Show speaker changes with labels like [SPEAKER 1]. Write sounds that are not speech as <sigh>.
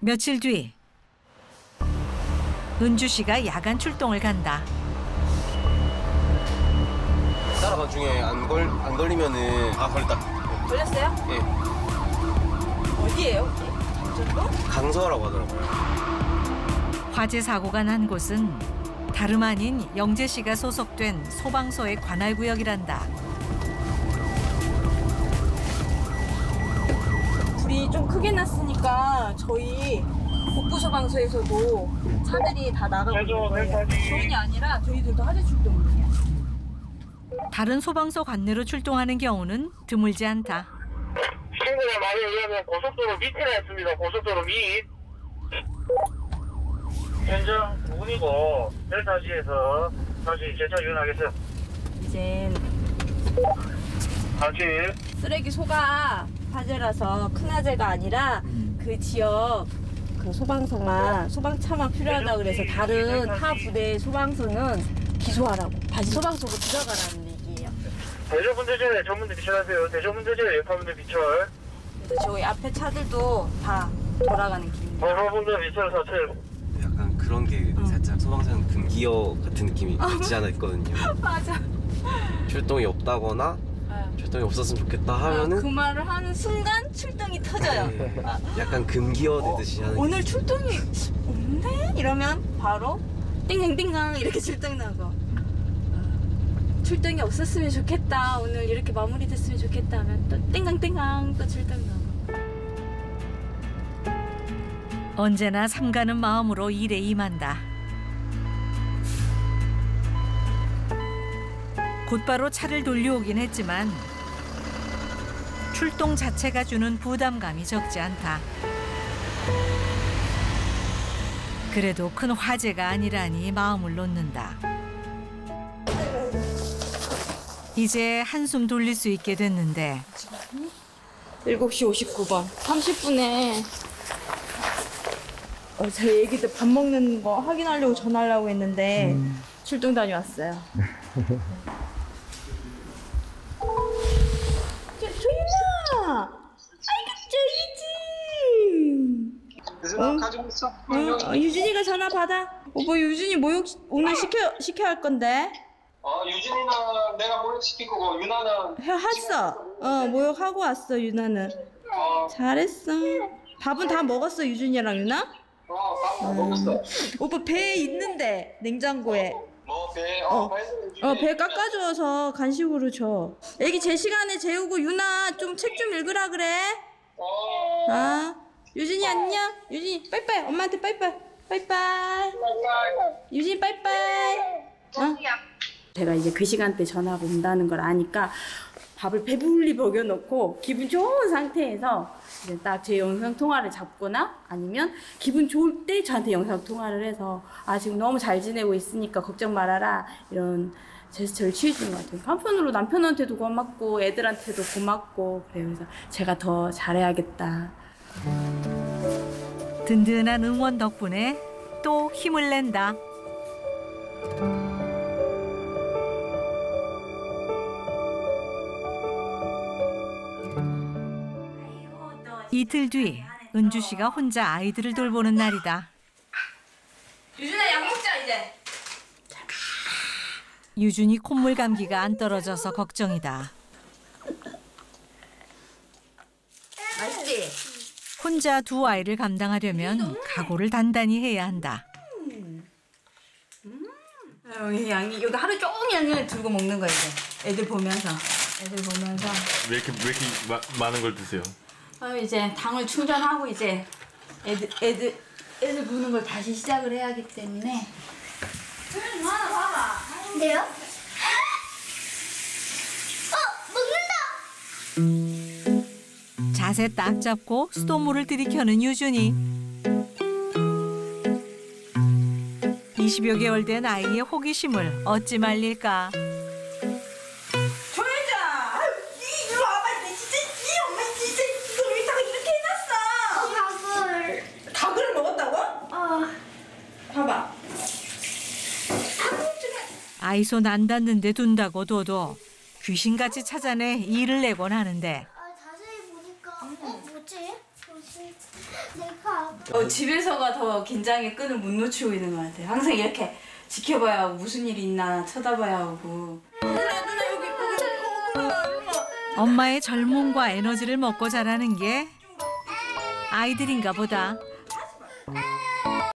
[SPEAKER 1] 며칠 뒤 은주 씨가 야간 출동을 간다.
[SPEAKER 2] 따라간 중에 안, 걸, 안 걸리면은 아 걸렸다
[SPEAKER 3] 걸렸어요?
[SPEAKER 2] 예
[SPEAKER 3] 어디예요? 전도?
[SPEAKER 2] 강서라고 하더라고요
[SPEAKER 1] 화재 사고가 난 곳은 다름 아닌 영재 씨가 소속된 소방서의 관할 구역이란다.
[SPEAKER 3] 불이 좀 크게 났으니 까 저희 북부소방서에서도 차들이 다 나가고 있는 거예요. 지원이 아니라 저희들도 화재 출동이에요.
[SPEAKER 1] 다른 소방서 관내로 출동하는 경우는 드물지 않다.
[SPEAKER 4] 신고가 많이 의하면 고속도로 밑에 있습니다. 고속도로 밑. 현장 문이고 델타지에서 다시 재차 유인하겠어요.
[SPEAKER 3] 이젠
[SPEAKER 4] 다시
[SPEAKER 3] 쓰레기 소가 화재라서 큰 화재가 아니라 그 지역 그 소방서만 소방차만 필요하다 그래서 다른 타 부대 소방서는 기소하라고 다시 소방서로 들어가라는 얘기예요.
[SPEAKER 4] 대저분들전에 전문들 비춰하세요. 옆화분들 비철.
[SPEAKER 3] 그래서 저희 앞에 차들도 다 돌아가는 길입니다.
[SPEAKER 4] 버서분들 비철 사철.
[SPEAKER 2] 약간 그런 게 살짝 소방서는 금기어 같은 느낌이 있지 않아 있거든요 <laughs>
[SPEAKER 3] 맞아.
[SPEAKER 2] 출동이 없다거나 출동이 없었으면 좋겠다 하면은
[SPEAKER 3] 그 말을 하는 순간 출동이 터져요.
[SPEAKER 2] 네, 약간 금기어 되듯이 하는 게
[SPEAKER 3] 오늘 출동이 없네? 이러면 바로 띵띵띵강 이렇게 출동 나고. 어, 출동이 없었으면 좋겠다. 오늘 이렇게 마무리됐으면 좋겠다 하면 또 띵강띵강 또 출동 나고.
[SPEAKER 1] 언제나 삼가는 마음으로 일에 임한다. 곧바로 차를 돌려오긴 했지만 출동 자체가 주는 부담감이 적지 않다. 그래도 큰 화재가 아니라니 마음을 놓는다. 이제 한숨 돌릴 수 있게 됐는데
[SPEAKER 3] 7시 59분 30분에 어, 저희 애기들 밥 먹는 거 확인하려고 전화하려고 했는데 출동 다녀왔어요 <laughs> 조이지
[SPEAKER 4] 유준아 가지고 있어.
[SPEAKER 3] 어, 유진이가 전화 받아. 오빠 유진이 모욕 시- 오늘 시켜 시켜 할 건데.
[SPEAKER 4] 어 유진이는 내가 모욕시킬 거고 유나는
[SPEAKER 3] 해 했어. 어 모욕하고 왔어 유나는.
[SPEAKER 4] 어,
[SPEAKER 3] 잘했어. 밥은 다 먹었어 유진이랑 유나?
[SPEAKER 4] 어, 밥 먹었어.
[SPEAKER 3] 오빠 배에 있는데 냉장고에.
[SPEAKER 4] 뭐 배,
[SPEAKER 3] 어.
[SPEAKER 4] 어, 배,
[SPEAKER 3] 어배 깎아줘서 간식으로 줘. 애기 제 시간에 재우고 유나 좀 책 좀 읽으라 그래.
[SPEAKER 4] 어,
[SPEAKER 3] 아 유진이 안녕. 유진이 빠이빠이 엄마한테 빠이빠이. 빠이빠이. 유진이 빠이빠이. 어? 제가 이제 그 시간대 전화가 온다는 걸 아니까 밥을 배불리 먹여놓고 기분 좋은 상태에서 이제 딱 제 영상 통화를 잡거나 아니면 기분 좋을 때 저한테 영상 통화를 해서 아 지금 너무 잘 지내고 있으니까 걱정 말아라 이런 제스처를 취해주는 것 같아요. 한편으로 남편한테도 고맙고 애들한테도 고맙고. 그래서 제가 더 잘해야겠다.
[SPEAKER 1] 든든한 응원 덕분에 또 힘을 낸다. 이틀 뒤 은주 씨가 혼자 아이들을 돌보는 날이다.
[SPEAKER 3] 유준아 약 먹자 이제.
[SPEAKER 1] 유준이 콧물 감기가 안 떨어져서 걱정이다.
[SPEAKER 3] 맛있지?
[SPEAKER 1] 혼자 두 아이를 감당하려면 각오를 단단히 해야 한다.
[SPEAKER 3] 여기 양이 여기 하루 종일 양념 들고 먹는 거야 이제. 애들 보면서. 애들 보면서.
[SPEAKER 5] 왜 이렇게 왜 이렇게 마- 많은 걸 드세요?
[SPEAKER 3] 아 이제 당을 충전하고 이제 애들 애들 애들 보는 걸 다시 시작을 해야 하기 때문에.
[SPEAKER 6] 돼요? 어, 먹는다!
[SPEAKER 1] 자세 딱 잡고 수돗물을 들이켜는 유준이. 20여 개월 된 아이의 호기심을 어찌 말릴까.
[SPEAKER 3] 조여자, 이리 와봐, 내 진짜 이 엄마 진짜 이거 왜다 이렇게 해놨어?
[SPEAKER 6] 밥을.
[SPEAKER 3] 닭을 먹었다고?
[SPEAKER 6] 어,
[SPEAKER 3] 봐봐.
[SPEAKER 1] 아이 손 안 닿는데 둔다고 둬도 귀신같이 찾아내 일을 내곤 하는데
[SPEAKER 6] 뭐지? 뭐지? 내가 아까
[SPEAKER 3] 어, 집에서가 더 긴장의 끈을 못 놓치고 있는 것 같아요. 항상 이렇게 지켜봐야 하고 무슨 일이 있나 쳐다봐야 하고.
[SPEAKER 1] 엄마의 젊음과 에너지를 먹고 자라는 게 아이들인가 보다.